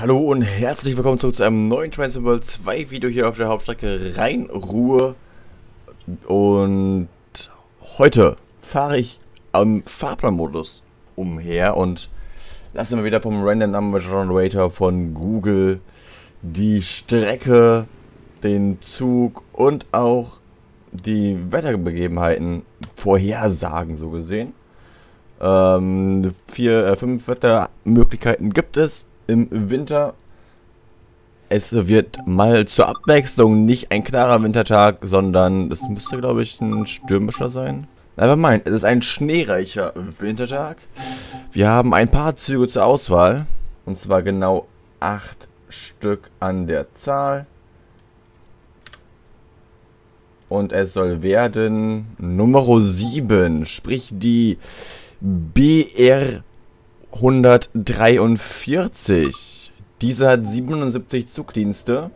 Hallo und herzlich willkommen zurück zu einem neuen Transfer 2 Video hier auf der Hauptstrecke Rhein-Ruhr. Und heute fahre ich am Fahrplanmodus umher und lasse mal wieder vom Random Number Generator von Google die Strecke, den Zug und auch die Wetterbegebenheiten vorhersagen, so gesehen. Ähm, vier, äh, fünf Wettermöglichkeiten gibt es im Winter. Es wird mal zur Abwechslung nicht ein klarer Wintertag, sondern es müsste, glaube ich, ein stürmischer sein. Aber mein, es ist ein schneereicher Wintertag. Wir haben ein paar Züge zur Auswahl. Und zwar genau acht Stück an der Zahl. Und es soll werden Nummer 7, sprich die BR 143. Diese hat 77 Zugdienste.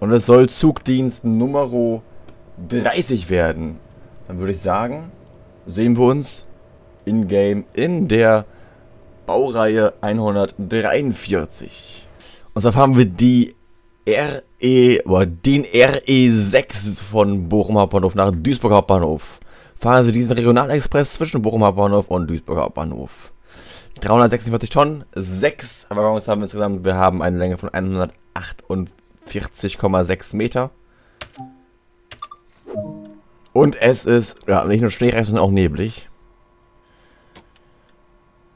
Und es soll Zugdienst Nummer 30 werden. Dann würde ich sagen, sehen wir uns in-game in der Baureihe 143. Und zwar haben wir die RE, oder den RE6 von Bochum Hauptbahnhof nach Duisburg Hauptbahnhof fahren Sie diesen Regionalexpress zwischen Bochum Hauptbahnhof und Duisburg Hauptbahnhof. 346 Tonnen, 6 Waggons haben wir insgesamt. Wir haben eine Länge von 148,6 Meter. Und es ist, ja, nicht nur schneereich, sondern auch neblig.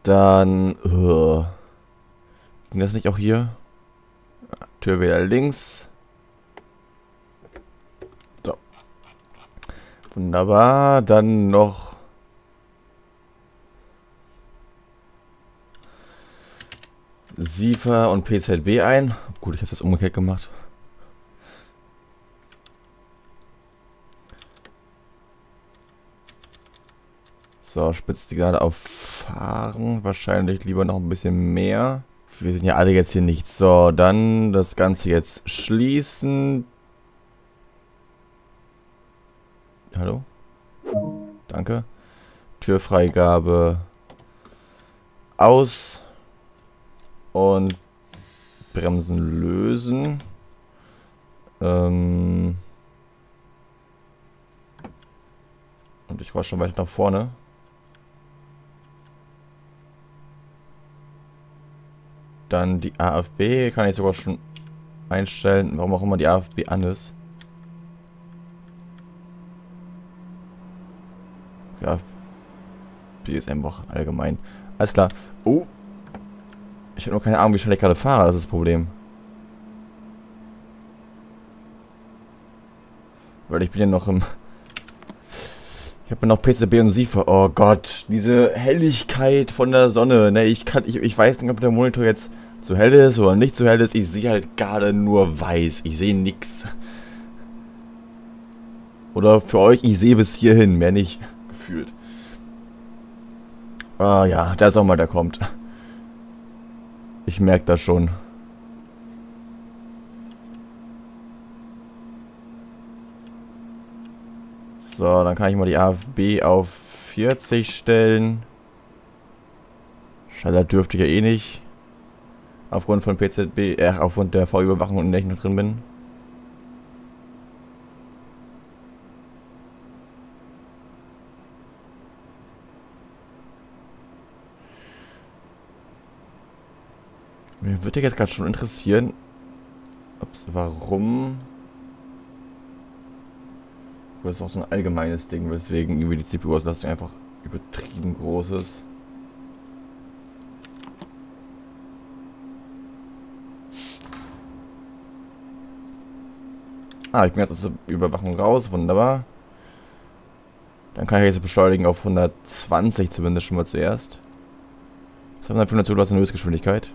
Dann, uh, ging das nicht auch hier? Tür wieder links. Wunderbar. Dann noch... SIFA und PZB ein. Gut, ich habe das umgekehrt gemacht. So, spitzt die gerade auf Fahren. Wahrscheinlich lieber noch ein bisschen mehr. Wir sind ja alle jetzt hier nicht. So, dann das Ganze jetzt schließen. Hallo? Danke. Türfreigabe aus und Bremsen lösen. Ähm und ich war schon weiter nach vorne. Dann die AFB kann ich sogar schon einstellen, warum auch immer die AFB an ist. Ja. Einfach allgemein. Alles klar. Oh. Ich habe nur keine Ahnung, wie schnell ich gerade fahre. Das ist das Problem. Weil ich bin ja noch im... Ich habe noch PCB und SIFA. Oh Gott. Diese Helligkeit von der Sonne. Ne, ich kann... Ich, ich weiß nicht, ob der Monitor jetzt zu hell ist oder nicht zu hell ist. Ich sehe halt gerade nur weiß. Ich sehe nichts. Oder für euch, ich sehe bis hierhin. Mehr nicht gefühlt. Ah ja, der Sommer, der kommt. Ich merke das schon. So, dann kann ich mal die AFB auf 40 stellen. Schalter dürfte ich ja eh nicht. Aufgrund von PZB, äh, aufgrund der V-Überwachung, in der ich noch drin bin. Mir würde jetzt gerade schon interessieren, ups, warum... Das ist auch so ein allgemeines Ding, weswegen irgendwie die CPU-Auslastung einfach übertrieben groß ist. Ah, ich bin jetzt aus der Überwachung raus, wunderbar. Dann kann ich jetzt beschleunigen auf 120 zumindest schon mal zuerst. Was haben wir dann für eine zugelassene Höchstgeschwindigkeit?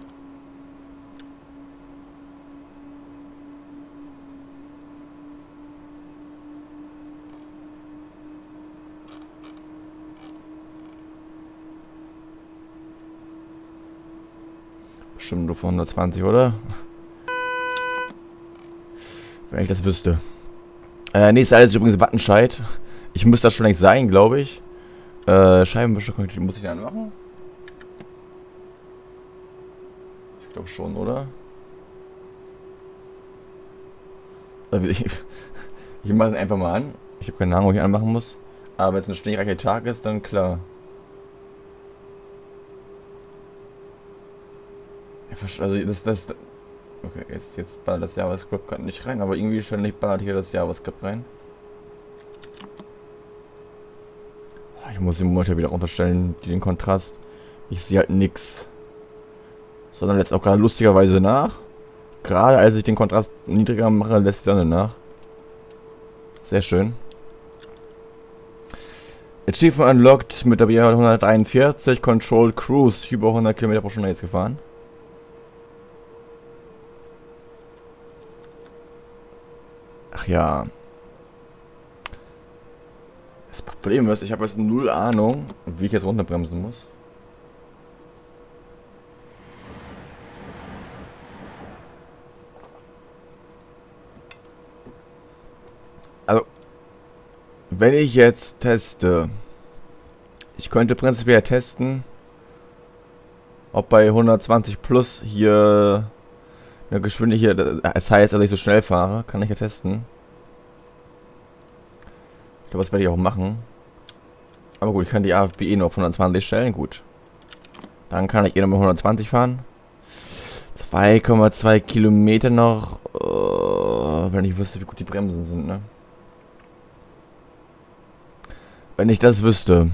Von 120, oder? Wenn ich das wüsste. Äh, nächste Seite ist übrigens Wattenscheid. Ich müsste das schon längst sein, glaube ich. Äh, Scheibenwischer muss ich den anmachen? Ich glaube schon, oder? Also ich, ich mache den einfach mal an. Ich habe keine Ahnung, wo ich anmachen muss. Aber wenn es ein schneereicher Tag ist, dann klar. Also das, das, okay, jetzt, jetzt ballert das JavaScript gerade nicht rein, aber irgendwie ständig ballert hier das JavaScript rein. Ich muss den Monitor wieder runterstellen, den Kontrast. Ich sehe halt nix. Sondern lässt auch gerade lustigerweise nach. Gerade als ich den Kontrast niedriger mache, lässt die Sonne nach. Sehr schön. Achievement unlocked mit der BR 141, Control Cruise, über 100 Kilometer pro Stunde jetzt gefahren. Ja. Das Problem ist, ich habe jetzt null Ahnung, wie ich jetzt runterbremsen muss. Also, wenn ich jetzt teste, ich könnte prinzipiell testen, ob bei 120 plus hier eine Geschwindigkeit, das heißt, dass ich so schnell fahre, kann ich ja testen. Ich glaube, das werde ich auch machen. Aber gut, ich kann die AFB eh nur auf 120 stellen, gut. Dann kann ich eh noch mit 120 fahren. 2,2 Kilometer noch. Oh, wenn ich wüsste, wie gut die Bremsen sind, ne? Wenn ich das wüsste.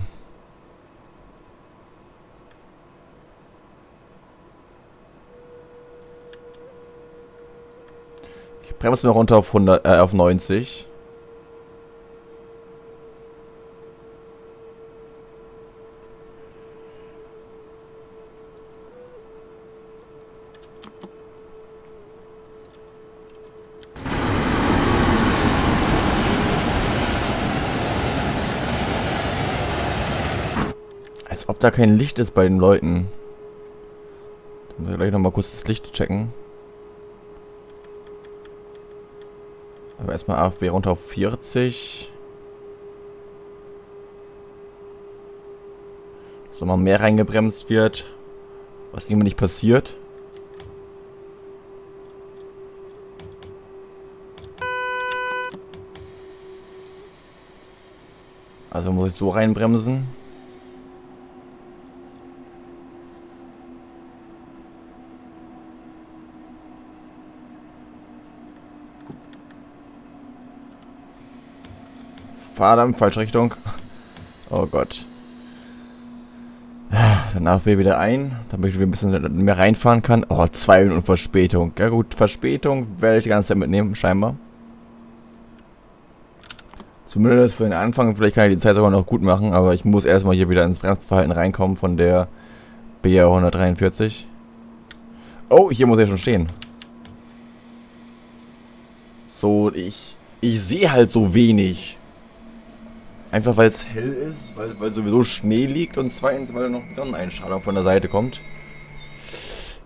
Ich bremse mir runter auf 100, äh, auf 90. Als ob da kein Licht ist bei den Leuten. Da muss ich gleich nochmal kurz das Licht checken. Aber erstmal AFB runter auf 40. So mal mehr reingebremst wird. Was immer nicht passiert. Also muss ich so reinbremsen. Verdammt, falsche Richtung. Oh Gott. Danach wir wieder ein, damit ich wieder ein bisschen mehr reinfahren kann. Oh, zwei Minuten Verspätung. Ja gut, Verspätung werde ich die ganze Zeit mitnehmen, scheinbar. Zumindest für den Anfang. Vielleicht kann ich die Zeit sogar noch gut machen, aber ich muss erstmal hier wieder ins Bremsverhalten reinkommen von der BR 143. Oh, hier muss er schon stehen. So, ich, ich sehe halt so wenig. Einfach weil es hell ist, weil, weil sowieso Schnee liegt und zweitens, weil noch Sonneneinstrahlung von der Seite kommt.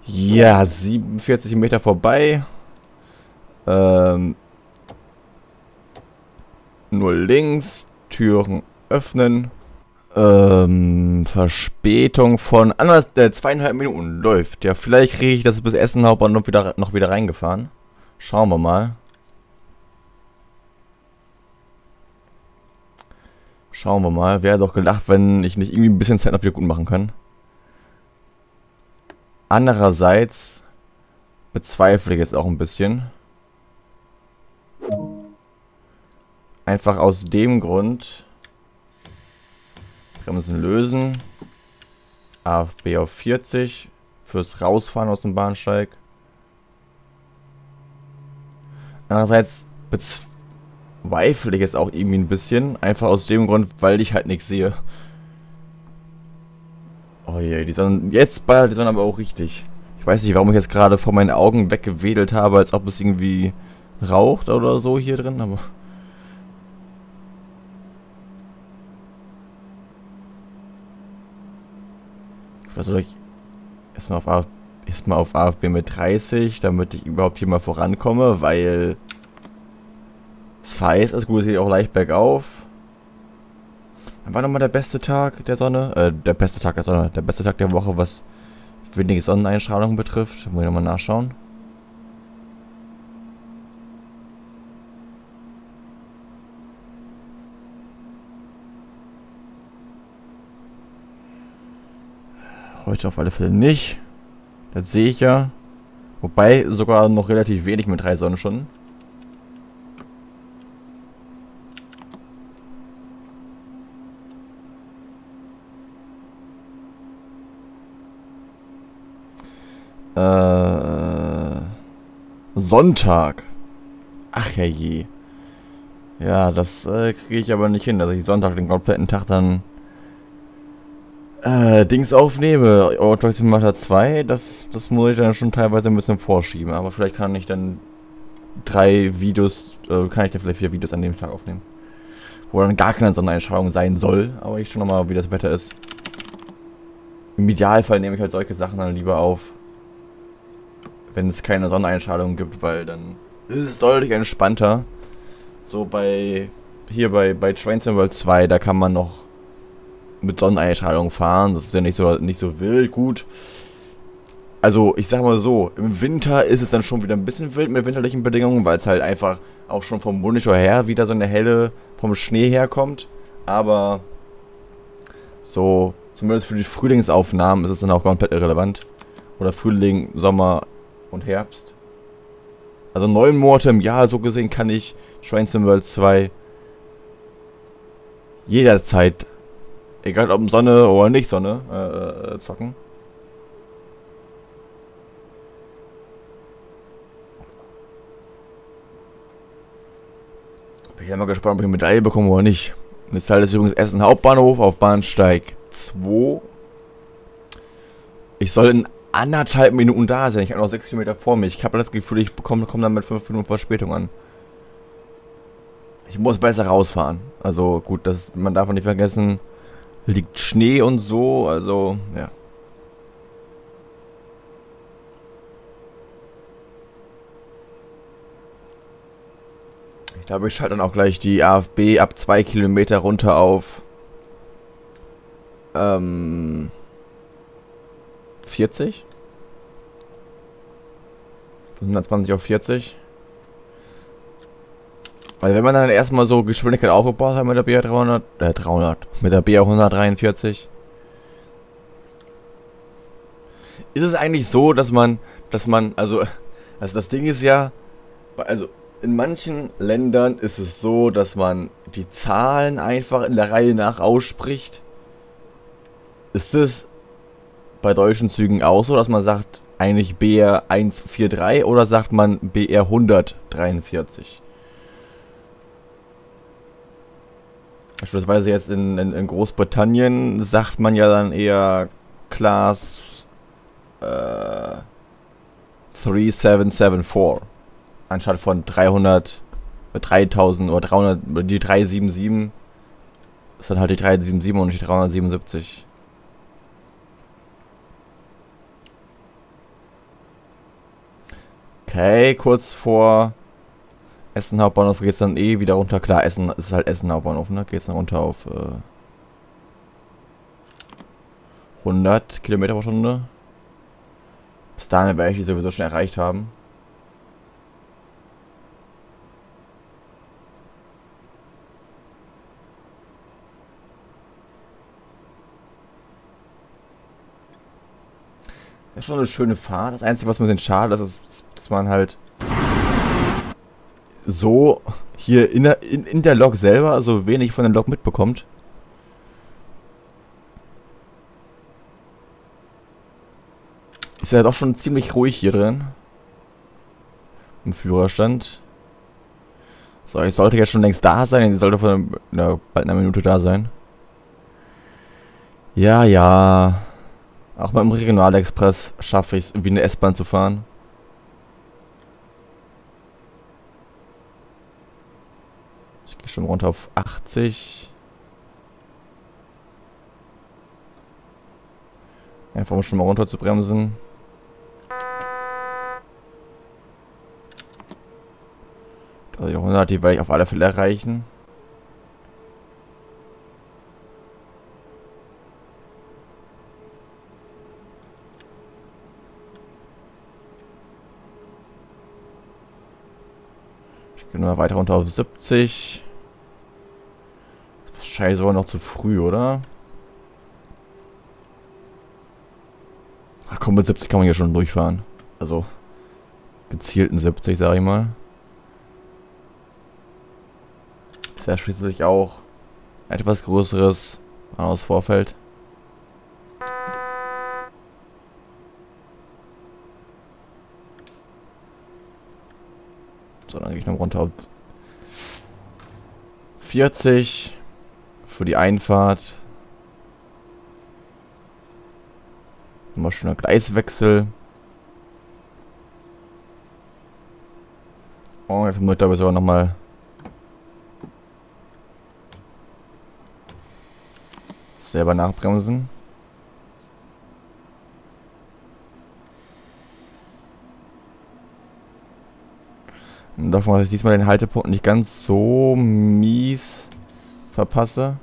Ja, 47 Meter vorbei. Ähm, nur links. Türen öffnen. Ähm, Verspätung von anders, äh, zweieinhalb Minuten läuft. Ja, vielleicht kriege ich das bis Essen Hauptbahnhof wieder, noch wieder reingefahren. Schauen wir mal. Schauen wir mal. Wäre doch gedacht, wenn ich nicht irgendwie ein bisschen Zeit noch wieder gut machen kann. Andererseits bezweifle ich jetzt auch ein bisschen. Einfach aus dem Grund. Bremsen lösen. AFB auf 40. Fürs Rausfahren aus dem Bahnsteig. Andererseits bezweifle zweifle ich jetzt auch irgendwie ein bisschen. Einfach aus dem Grund, weil ich halt nichts sehe. Oh je, die Sonne. Jetzt ballert die Sonne aber auch richtig. Ich weiß nicht, warum ich jetzt gerade vor meinen Augen weggewedelt habe, als ob es irgendwie raucht oder so hier drin, aber. Was soll ich. Erstmal auf, erstmal auf AFB mit 30, damit ich überhaupt hier mal vorankomme, weil das Weiß ist gut, es geht auch leicht bergauf. War nochmal der beste Tag der Sonne? Äh, der beste Tag der Sonne. Der beste Tag der Woche, was wenig Sonneneinstrahlung betrifft. Muss ich nochmal nachschauen. Heute auf alle Fälle nicht. Das sehe ich ja. Wobei sogar noch relativ wenig mit drei Sonnenstunden. Äh, Sonntag. Ach herrje. Ja, das äh, kriege ich aber nicht hin, dass ich Sonntag den kompletten Tag dann äh, Dings aufnehme. Euro Simulator 2, das, das muss ich dann schon teilweise ein bisschen vorschieben. Aber vielleicht kann ich dann drei Videos, äh, kann ich dann vielleicht vier Videos an dem Tag aufnehmen. Wo dann gar keine Sonderentscheidung sein soll. Aber ich schon nochmal, wie das Wetter ist. Im Idealfall nehme ich halt solche Sachen dann lieber auf. Wenn es keine Sonneneinstrahlung gibt, weil dann ist es deutlich entspannter. So bei, hier bei, bei Train World 2, da kann man noch mit Sonneneinstrahlung fahren. Das ist ja nicht so, nicht so wild. Gut. Also, ich sag mal so, im Winter ist es dann schon wieder ein bisschen wild mit winterlichen Bedingungen, weil es halt einfach auch schon vom Monitor her wieder so eine helle vom Schnee herkommt. Aber so, zumindest für die Frühlingsaufnahmen ist es dann auch komplett irrelevant. Oder Frühling, Sommer und Herbst. Also neun Monate im Jahr, so gesehen, kann ich Shrines in World 2 jederzeit Egal ob Sonne oder nicht Sonne äh, äh, zocken. Bin ja mal gespannt, ob ich eine Medaille bekomme oder nicht. Jetzt halt ist übrigens Essen Hauptbahnhof auf Bahnsteig 2. Ich soll in anderthalb Minuten da sein. Ich habe noch 6 Kilometer vor mir. Ich habe das Gefühl, ich komme dann mit 5 Minuten Verspätung an. Ich muss besser rausfahren. Also gut, das, man darf nicht vergessen, liegt Schnee und so, also ja. Ich glaube, ich schalte dann auch gleich die AFB ab 2 Kilometer runter auf ähm, 40. Von 120 auf 40. Weil wenn man dann erstmal so Geschwindigkeit aufgebaut hat mit der BR 300, äh 300, mit der BR 143, ist es eigentlich so, dass man, dass man, also, also das Ding ist ja, also in manchen Ländern ist es so, dass man die Zahlen einfach in der Reihe nach ausspricht. Ist es bei deutschen Zügen auch so, dass man sagt eigentlich BR 143 oder sagt man BR 143? Beispielsweise jetzt in, in, in, Großbritannien sagt man ja dann eher Class äh, 3774 anstatt von 300 3000 oder 300 die 377 ist dann halt die 377 und nicht die 377. Okay, kurz vor Essen Hauptbahnhof geht es dann eh wieder runter. Klar, Essen ist halt Essen Hauptbahnhof, ne? Geht es dann runter auf äh, 100 Kilometer pro Stunde. Bis dahin werde ich die sowieso schon erreicht haben. Das ist schon eine schöne Fahrt. Das Einzige, was mir bisschen schade ist, ist, man halt so hier in der, in, in der Lok selber, also wenig von der Lok mitbekommt. Ist ja doch schon ziemlich ruhig hier drin. Im Führerstand. So, ich sollte jetzt schon längst da sein. Ich sollte von na, bald einer Minute da sein. Ja, ja. Auch mit dem Regionalexpress schaffe ich es, wie eine S-Bahn zu fahren. schon runter auf 80. Einfach um schon mal runter zu bremsen. Die 100, die werde ich auf alle Fälle erreichen. Ich gehe nur weiter runter auf 70. Wahrscheinlich sogar noch zu früh, oder? Ach komm, mit 70 kann man hier schon durchfahren. Also, gezielten 70, sag ich mal. Ist ja schließlich auch etwas größeres aus Vorfeld. So, dann gehe ich noch runter auf 40 für die Einfahrt. Nochmal schöner Gleiswechsel. Oh, jetzt muss ich ich sogar nochmal selber nachbremsen. Und davon, dass ich diesmal den Haltepunkt nicht ganz so mies verpasse.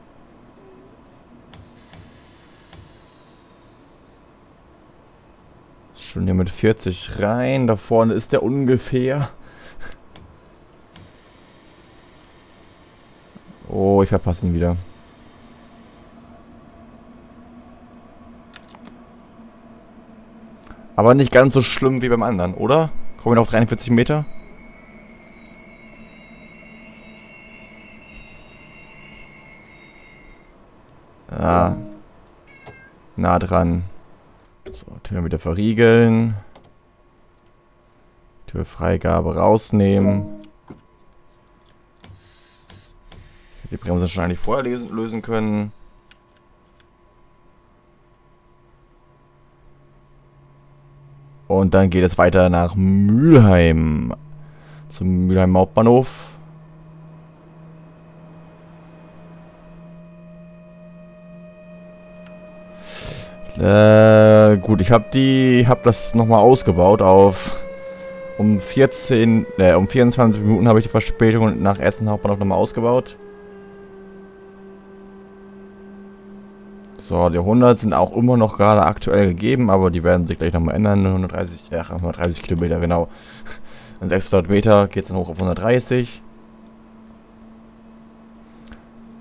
Schon hier mit 40 rein. Da vorne ist der ungefähr. Oh, ich verpasse ihn wieder. Aber nicht ganz so schlimm wie beim anderen, oder? Kommen wir auf 43 Meter? Ah. Nah dran. So, Tür wieder verriegeln. Türfreigabe rausnehmen. Die Bremse schon eigentlich vorher lesen, lösen können. Und dann geht es weiter nach Mülheim. Zum Mülheim Hauptbahnhof. Äh, gut, ich habe die, habe das nochmal ausgebaut auf um 14, äh, um 24 Minuten habe ich die Verspätung nach Essen Hauptbahnhof nochmal ausgebaut. So, die 100 sind auch immer noch gerade aktuell gegeben, aber die werden sich gleich nochmal ändern. 130, ja, 130 Kilometer, genau. An 600 Meter geht es dann hoch auf 130.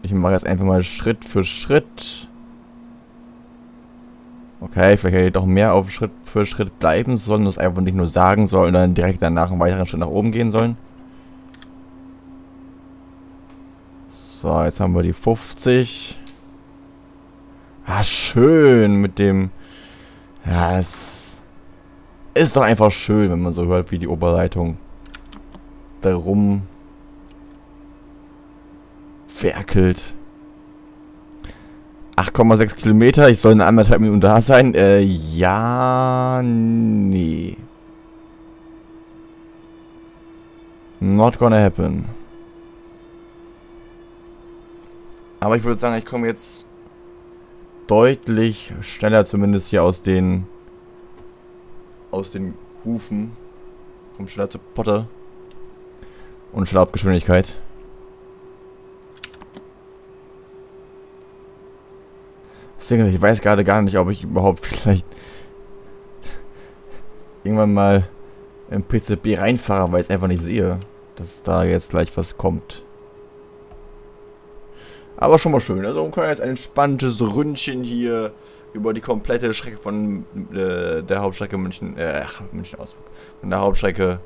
Ich mache jetzt einfach mal Schritt für Schritt. Okay, vielleicht hätte ich doch mehr auf Schritt für Schritt bleiben sollen, das einfach nicht nur sagen sollen und dann direkt danach einen weiteren Schritt nach oben gehen sollen. So, jetzt haben wir die 50. Ah, schön mit dem... Ja, es ist doch einfach schön, wenn man so hört, wie die Oberleitung darum werkelt. 8,6 Kilometer, ich soll in anderthalb Minuten da sein. Äh, ja, nee. Not gonna happen. Aber ich würde sagen, ich komme jetzt deutlich schneller zumindest hier aus den aus den Hufen. Kommt schneller zu Potter. Und schneller auf Geschwindigkeit. Ich weiß gerade gar nicht, ob ich überhaupt vielleicht irgendwann mal im PCB reinfahre, weil ich es einfach nicht sehe, dass da jetzt gleich was kommt. Aber schon mal schön. Also können wir jetzt ein entspanntes Ründchen hier über die komplette Strecke von äh, der Hauptstrecke München, äh, München aus, von der Hauptstrecke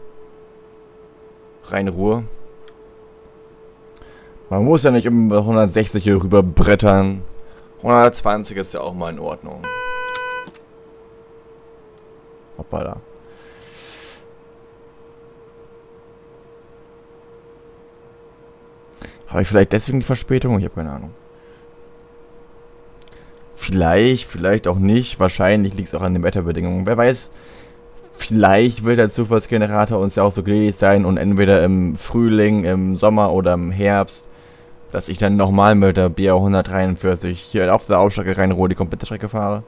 Rhein-Ruhr. Man muss ja nicht um 160 hier rüber brettern. 120 ist ja auch mal in Ordnung. Hoppala. Habe ich vielleicht deswegen die Verspätung? Ich habe keine Ahnung. Vielleicht, vielleicht auch nicht. Wahrscheinlich liegt es auch an den Wetterbedingungen. Wer weiß, vielleicht wird der Zufallsgenerator uns ja auch so gnädig sein und entweder im Frühling, im Sommer oder im Herbst, dass ich dann nochmal mit der BR 143 hier auf der Ausstrecke Rhein-Ruhr die komplette Strecke fahre.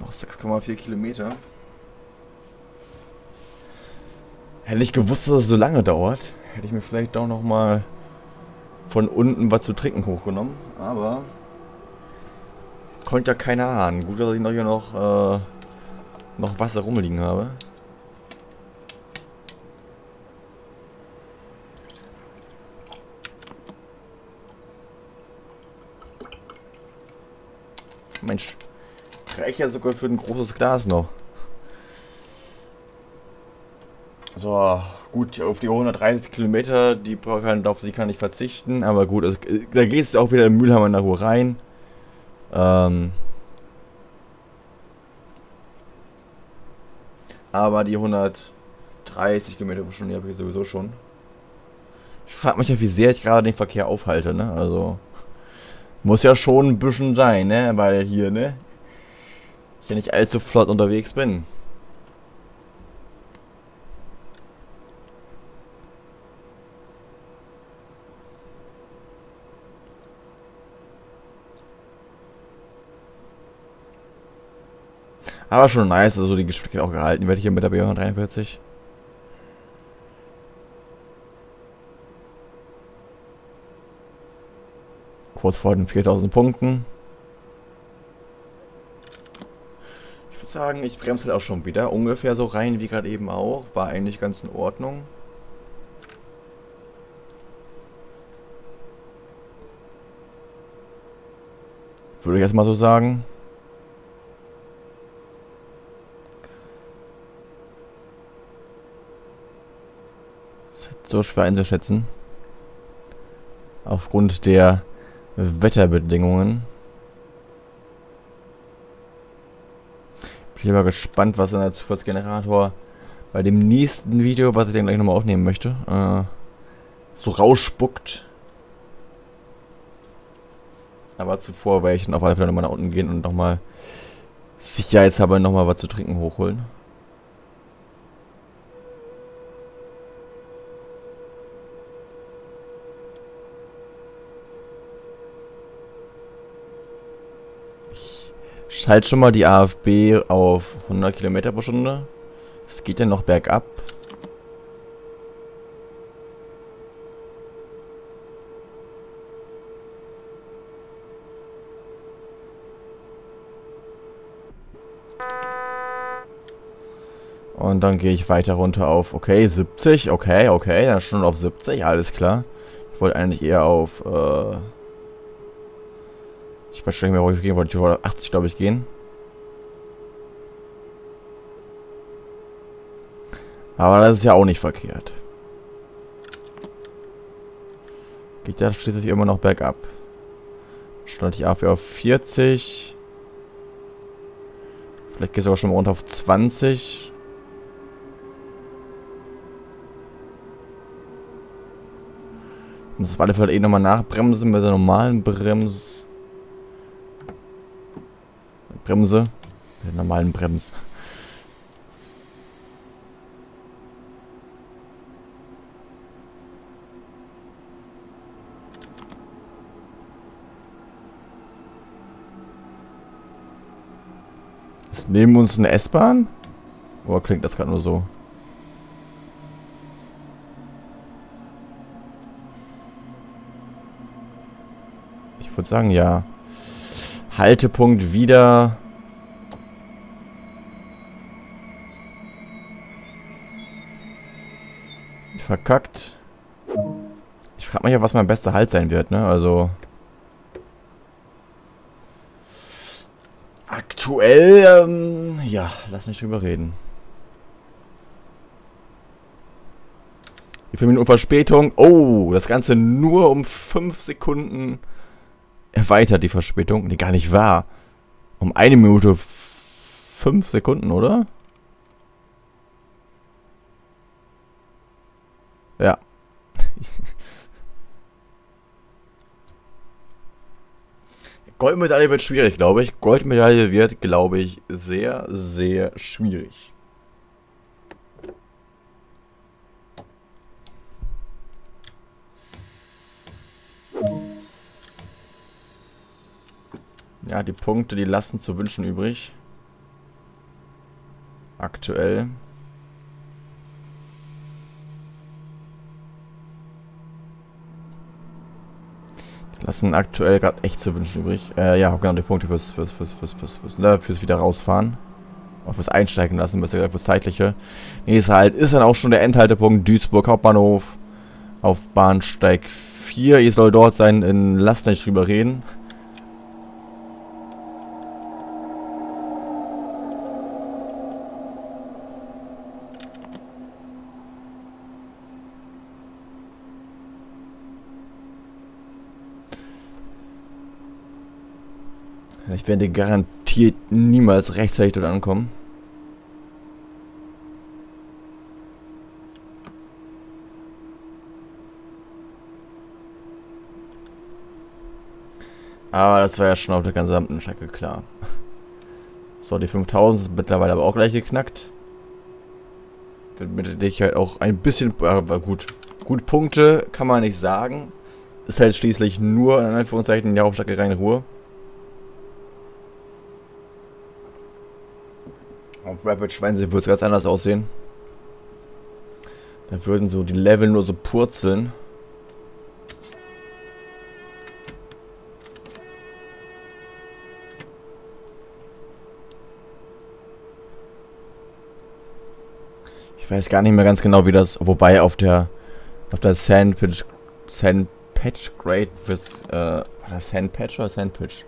Noch 6,4 Kilometer. Hätte ich gewusst, dass es so lange dauert, Hätte ich mir vielleicht auch noch mal von unten was zu trinken hochgenommen. Aber konnte ja keiner ahnen. Gut, dass ich noch hier noch, äh, noch Wasser rumliegen habe. Mensch, reicht ja sogar für ein großes Glas noch. So, gut, auf die 130 Kilometer, die kann, auf die kann ich verzichten, aber gut, also, da geht es auch wieder in Mühlheimer nach Ruhr rein. Ähm aber die 130 Kilometer pro Stunde habe ich sowieso schon. Ich frage mich ja, wie sehr ich gerade den Verkehr aufhalte, ne? Also, muss ja schon ein bisschen sein, ne? Weil hier, ne? Ich ja nicht allzu flott unterwegs bin. Aber schon nice, also die Geschwindigkeit auch gehalten ich hier mit der B143. Kurz vor den 4000 Punkten. Ich würde sagen, ich bremse halt auch schon wieder. Ungefähr so rein wie gerade eben auch. War eigentlich ganz in Ordnung. Würde ich erstmal so sagen. So schwer einzuschätzen. Aufgrund der Wetterbedingungen. Bin ich aber gespannt, was dann der Zufallsgenerator bei dem nächsten Video, was ich dann gleich nochmal aufnehmen möchte, äh, so rausspuckt. Aber zuvor werde ich dann auf alle Fälle nochmal nach unten gehen und nochmal sicherheitshalber nochmal was zu trinken hochholen. Schalt schon mal die AFB auf 100 Kilometer pro Stunde. Es geht ja noch bergab. Und dann gehe ich weiter runter auf, okay, 70, okay, okay, dann schon auf 70, alles klar. Ich wollte eigentlich eher auf, äh, ich weiß nicht mehr, wo ich gehen wollte. Ich wollte 80, glaube ich, gehen. Aber das ist ja auch nicht verkehrt. Geht ja schließlich immer noch bergab. Stand ich auf 40. Vielleicht geht es auch schon mal runter auf 20. Ich muss auf alle Fälle eh nochmal nachbremsen mit der normalen Bremse. Bremse. Der normalen Bremse. Ist neben uns eine S-Bahn? Oder klingt das gerade nur so? Ich würde sagen, ja. Haltepunkt wieder. Verkackt. Ich frage mich ja, was mein bester Halt sein wird, ne? Also. Aktuell, ähm, ja, lass nicht drüber reden. Wie viele Minuten Verspätung? Oh, das Ganze nur um 5 Sekunden erweitert die Verspätung. Nee, gar nicht wahr. Um eine Minute fünf Sekunden, oder? Ja. Goldmedaille wird schwierig, glaube ich. Goldmedaille wird, glaube ich, sehr, sehr schwierig. Ja, die Punkte, die lassen zu wünschen übrig. Aktuell. Was sind aktuell gerade echt zu wünschen übrig? Äh, ja, genau, die Punkte fürs, fürs, fürs, fürs, fürs, fürs, ne, fürs wieder rausfahren. Oder fürs Einsteigen lassen, besser gesagt, fürs Zeitliche. Nächster Halt ist dann auch schon der Endhaltepunkt Duisburg Hauptbahnhof. Auf Bahnsteig 4. Ihr soll dort sein, in lasst nicht drüber reden. Ich werde garantiert niemals rechtzeitig dort ankommen. Aber das war ja schon auf der gesamten Strecke klar. So, die 5000 ist mittlerweile aber auch gleich geknackt. Damit ich halt auch ein bisschen... Äh, gut, gut Punkte kann man nicht sagen. Ist halt schließlich nur in Anführungszeichen in der Hauptstrecke reine Ruhe. Auf Rapid Schweinsee würde es ganz anders aussehen. Da würden so die Level nur so purzeln. Ich weiß gar nicht mehr ganz genau, wie das, wobei auf der auf der Sandpitch Sandpatch Grade fürs äh, war das Sandpatch oder Sandpitch?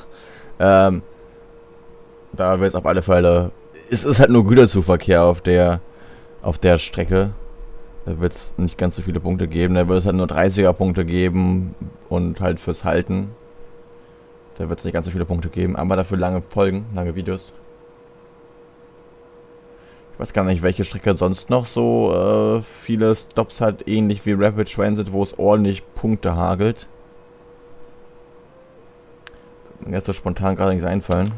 ähm, da wird es auf alle Fälle es ist halt nur Güterzugverkehr auf der auf der Strecke. Da wird es nicht ganz so viele Punkte geben. Da wird es halt nur 30er Punkte geben und halt fürs Halten. Da wird es nicht ganz so viele Punkte geben, aber dafür lange Folgen, lange Videos. Ich weiß gar nicht, welche Strecke sonst noch so äh, viele Stops hat, ähnlich wie Rapid Transit, wo es ordentlich Punkte hagelt. Mir jetzt so spontan gerade nichts einfallen.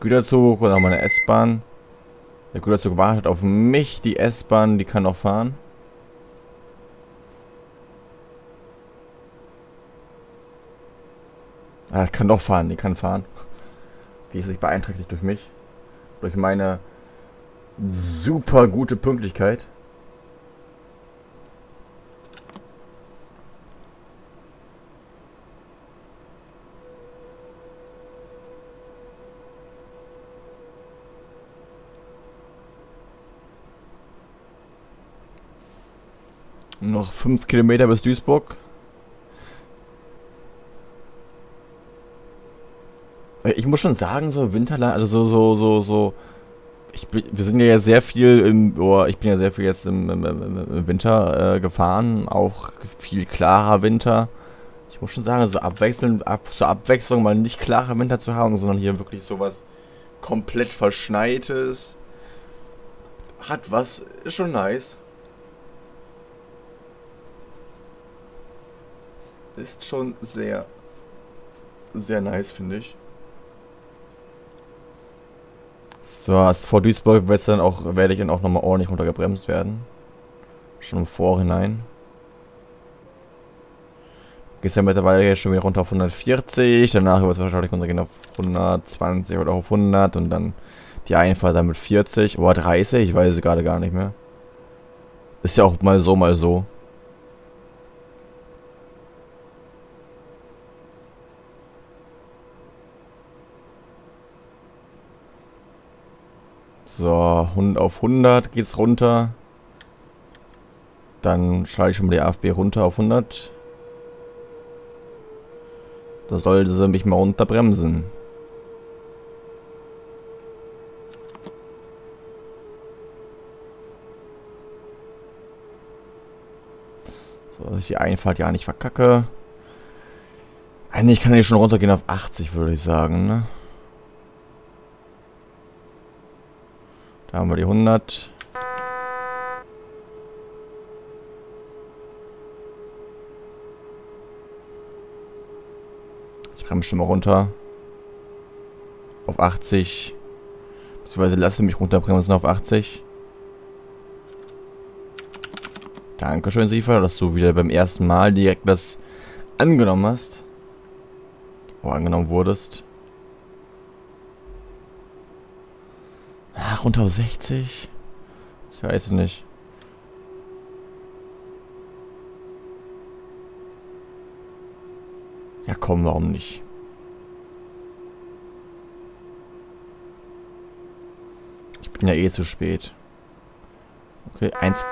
Güterzug oder meine S-Bahn. Der Güterzug wartet auf mich. Die S-Bahn, die kann noch fahren. Ah, kann doch fahren, die kann fahren. Die ist nicht beeinträchtigt durch mich. Durch meine super gute Pünktlichkeit. Noch 5 Kilometer bis Duisburg. Ich muss schon sagen, so Winterland, also so, so, so, so. Ich bin, wir sind ja sehr viel im, oh, ich bin ja sehr viel jetzt im, im, im Winter äh, gefahren, auch viel klarer Winter. Ich muss schon sagen, so abwechselnd, ab, zur Abwechslung mal nicht klarer Winter zu haben, sondern hier wirklich sowas komplett verschneites. Hat was, ist schon nice. Ist schon sehr, sehr nice, finde ich. So, vor Duisburg werde ich dann auch nochmal ordentlich runtergebremst werden. Schon im Vorhinein. Gehst ja mittlerweile hier schon wieder runter auf 140, danach wird es wahrscheinlich runtergehen auf 120 oder auf 100 und dann die Einfahrt dann mit 40 oder 30, ich weiß es gerade gar nicht mehr. Ist ja auch mal so, mal so. So, auf 100 geht's runter. Dann schalte ich schon mal die AFB runter auf 100. Da sollte sie mich mal runterbremsen. So, dass ich die Einfahrt ja nicht verkacke. Eigentlich kann ich schon runtergehen auf 80, würde ich sagen, ne? Da haben wir die 100. Ich bremse schon mal runter. Auf 80. Beziehungsweise lasse mich runterbremsen auf 80. Dankeschön, Siefer, dass du wieder beim ersten Mal direkt das angenommen hast. Oder angenommen wurdest. Runter auf 60? Ich weiß nicht. Ja komm, warum nicht? Ich bin ja eh zu spät. Okay, eins...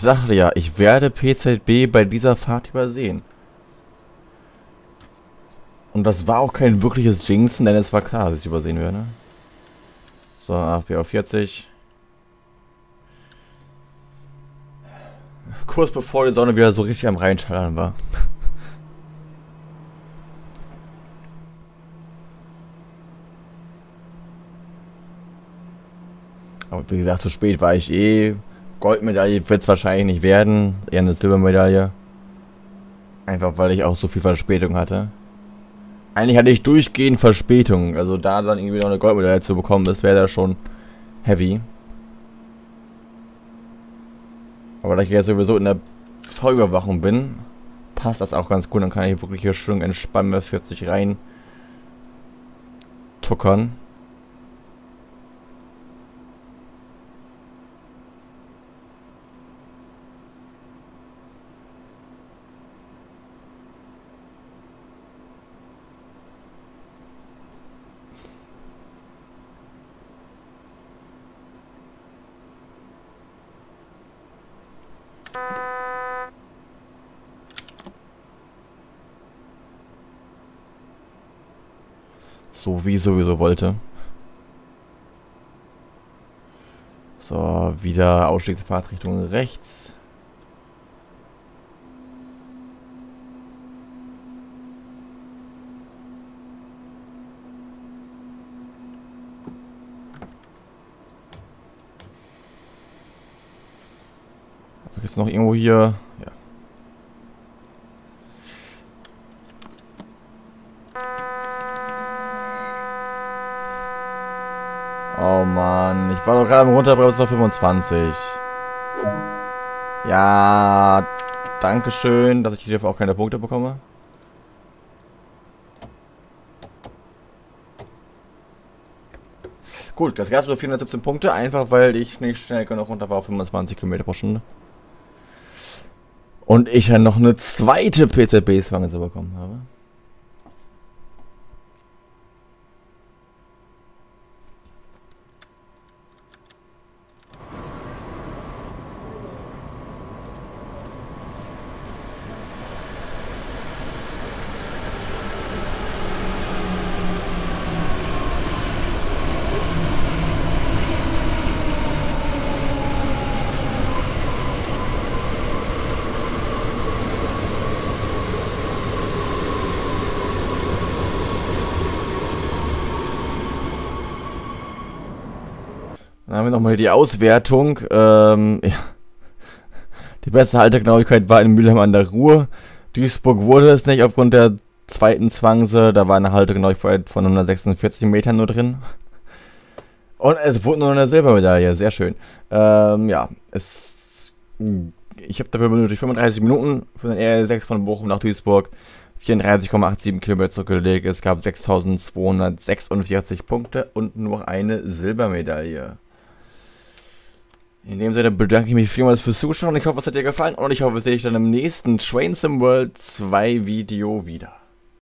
Ich sagte ja, ich werde PZB bei dieser Fahrt übersehen. Und das war auch kein wirkliches Jinxen, denn es war klar, dass ich übersehen werde. So, AFP auf 40. Kurz bevor die Sonne wieder so richtig am Reinschallern war. Aber wie gesagt, zu spät war ich eh. Goldmedaille wird es wahrscheinlich nicht werden. Eher eine Silbermedaille. Einfach weil ich auch so viel Verspätung hatte. Eigentlich hatte ich durchgehend Verspätung. Also da dann irgendwie noch eine Goldmedaille zu bekommen, das wäre da schon heavy. Aber da ich jetzt sowieso in der Vorüberwachung bin, passt das auch ganz gut. Dann kann ich wirklich hier schön entspannen mit 40 rein tuckern. Wie sowieso wollte. So, wieder Ausstiegsfahrt Richtung rechts. Ist noch irgendwo hier Oh Am Runterbremsen auf 25. Ja, danke schön, dass ich hierfür auch keine Punkte bekomme. Gut, das gab nur 417 Punkte, einfach weil ich nicht schnell genug runter war auf 25 km pro Stunde. Und ich dann noch eine zweite PCB-Zwange zu bekommen habe. Dann haben wir nochmal die Auswertung. Ähm, ja. Die beste Haltergenauigkeit war in Mülheim an der Ruhr. Duisburg wurde es nicht aufgrund der zweiten Zwangse. Da war eine Haltergenauigkeit von 146 Metern nur drin. Und es wurde nur eine Silbermedaille. Sehr schön. Ähm, ja, es. Ich habe dafür benötigt 35 Minuten für den RL6 von Bochum nach Duisburg. 34,87 Kilometer zurückgelegt. Es gab 6246 Punkte und nur eine Silbermedaille. In dem Sinne bedanke ich mich vielmals fürs Zuschauen. Ich hoffe, es hat dir gefallen und ich hoffe, ich sehe dich dann im nächsten Train Sim World 2 Video wieder.